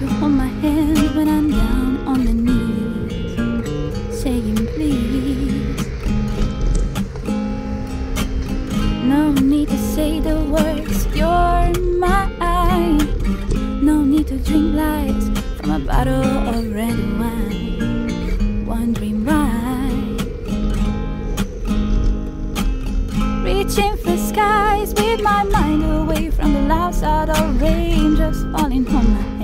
to hold my hand when I'm down on my knees, saying please. No need to say the words, you're mine. No need to drink lies from a bottle of red wine, wondering why. Reaching for skies with my mind away from the loud side of rain, just falling on my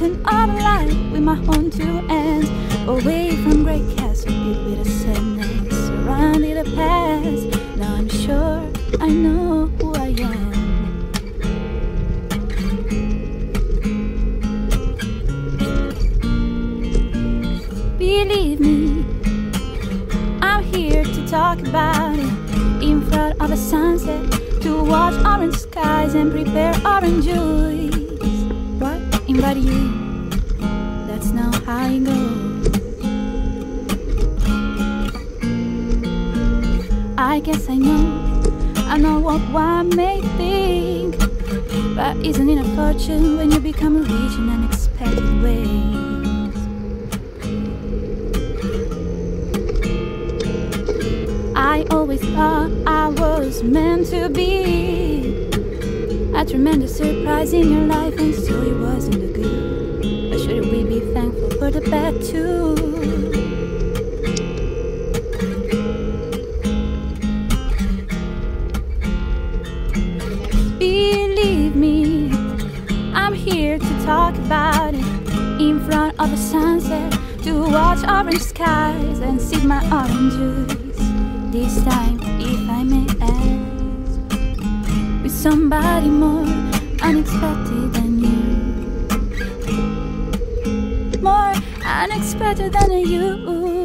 mountain of life with my own two hands, away from great castle built with a sadness, surrounded the past. Now I'm sure I know who I am. Believe me, I'm here to talk about it in front of a sunset to watch orange skies and prepare orange juice. Invite you? That's not how it goes. I guess I know, I know what one may think, but isn't it a fortune when you become rich in unexpected ways? I always thought I was meant to be a tremendous surprise in your life, and so it wasn't the good. But shouldn't we be thankful for the bad too? Believe me, I'm here to talk about it in front of the sunset to watch orange skies and sip my orange juice. This time, if I may ask, with somebody more unexpected than you, more unexpected than you.